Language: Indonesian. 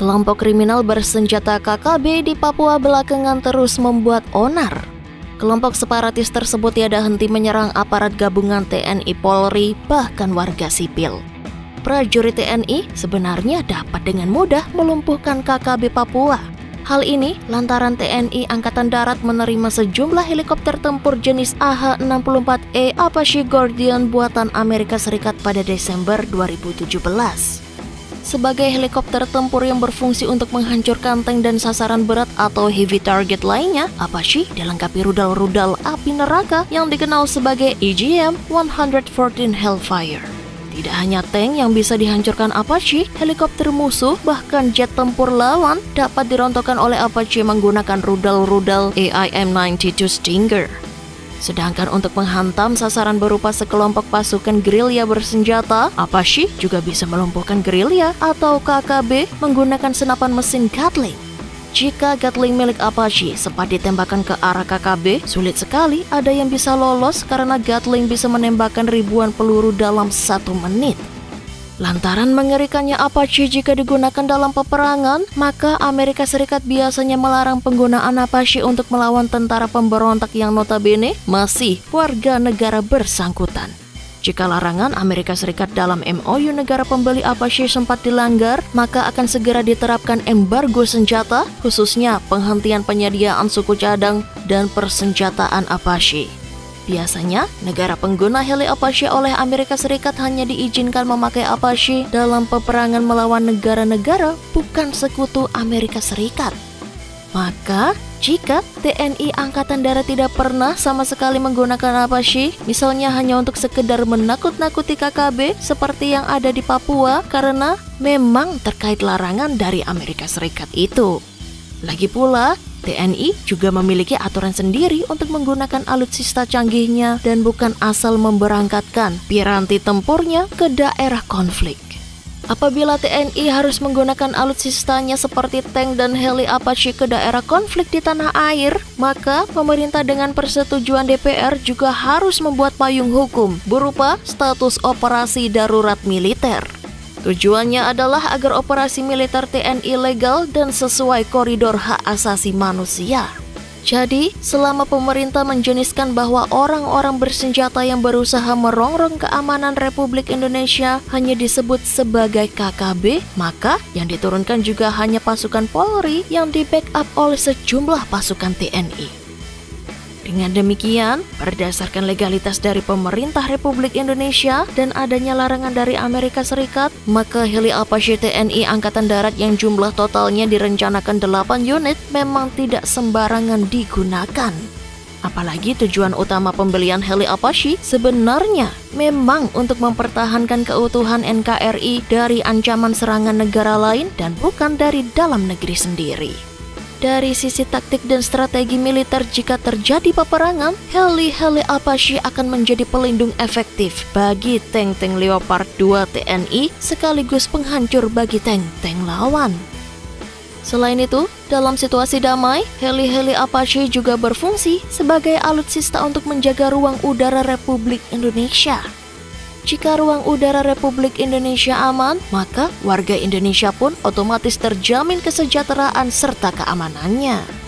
Kelompok kriminal bersenjata KKB di Papua belakangan terus membuat onar. Kelompok separatis tersebut tiada henti menyerang aparat gabungan TNI Polri bahkan warga sipil. Prajurit TNI sebenarnya dapat dengan mudah melumpuhkan KKB Papua. Hal ini lantaran TNI Angkatan Darat menerima sejumlah helikopter tempur jenis AH-64E Apache Guardian buatan Amerika Serikat pada Desember 2017 sebagai helikopter tempur yang berfungsi untuk menghancurkan tank dan sasaran berat atau heavy target lainnya, Apache dilengkapi rudal-rudal api neraka yang dikenal sebagai EGM-114 Hellfire. Tidak hanya tank yang bisa dihancurkan Apache, helikopter musuh bahkan jet tempur lawan dapat dirontokkan oleh Apache menggunakan rudal-rudal AIM-92 Stinger. Sedangkan untuk menghantam sasaran berupa sekelompok pasukan gerilya bersenjata, Apache juga bisa melumpuhkan gerilya atau KKB menggunakan senapan mesin Gatling. Jika Gatling milik Apache sempat ditembakkan ke arah KKB, sulit sekali ada yang bisa lolos karena Gatling bisa menembakkan ribuan peluru dalam satu menit. Lantaran mengerikannya Apache jika digunakan dalam peperangan, maka Amerika Serikat biasanya melarang penggunaan Apache untuk melawan tentara pemberontak yang notabene masih warga negara bersangkutan. Jika larangan Amerika Serikat dalam MOU negara pembeli Apache sempat dilanggar, maka akan segera diterapkan embargo senjata, khususnya penghentian penyediaan suku cadang dan persenjataan Apache. Biasanya, negara pengguna heli Apache oleh Amerika Serikat hanya diizinkan memakai Apache dalam peperangan melawan negara-negara bukan sekutu Amerika Serikat. Maka, jika TNI Angkatan Darat tidak pernah sama sekali menggunakan Apache, misalnya hanya untuk sekedar menakut-nakuti KKB seperti yang ada di Papua karena memang terkait larangan dari Amerika Serikat itu. Lagi pula, TNI juga memiliki aturan sendiri untuk menggunakan alutsista canggihnya dan bukan asal memberangkatkan piranti tempurnya ke daerah konflik. Apabila TNI harus menggunakan alutsistanya seperti tank dan heli Apache ke daerah konflik di tanah air, maka pemerintah dengan persetujuan DPR juga harus membuat payung hukum berupa status operasi darurat militer. Tujuannya adalah agar operasi militer TNI legal dan sesuai koridor hak asasi manusia. Jadi, selama pemerintah menjeniskan bahwa orang-orang bersenjata yang berusaha merongrong keamanan Republik Indonesia hanya disebut sebagai KKB, maka yang diturunkan juga hanya pasukan Polri yang di backup oleh sejumlah pasukan TNI. Dengan demikian, berdasarkan legalitas dari pemerintah Republik Indonesia dan adanya larangan dari Amerika Serikat, maka heli Apache TNI Angkatan Darat yang jumlah totalnya direncanakan 8 unit memang tidak sembarangan digunakan. Apalagi tujuan utama pembelian heli Apache sebenarnya memang untuk mempertahankan keutuhan NKRI dari ancaman serangan negara lain dan bukan dari dalam negeri sendiri. Dari sisi taktik dan strategi militer jika terjadi peperangan, heli-heli Apache akan menjadi pelindung efektif bagi tank-tank Leopard 2 TNI sekaligus penghancur bagi tank-tank lawan. Selain itu, dalam situasi damai, heli-heli Apache juga berfungsi sebagai alutsista untuk menjaga ruang udara Republik Indonesia. Jika ruang udara Republik Indonesia aman, maka warga Indonesia pun otomatis terjamin kesejahteraan serta keamanannya.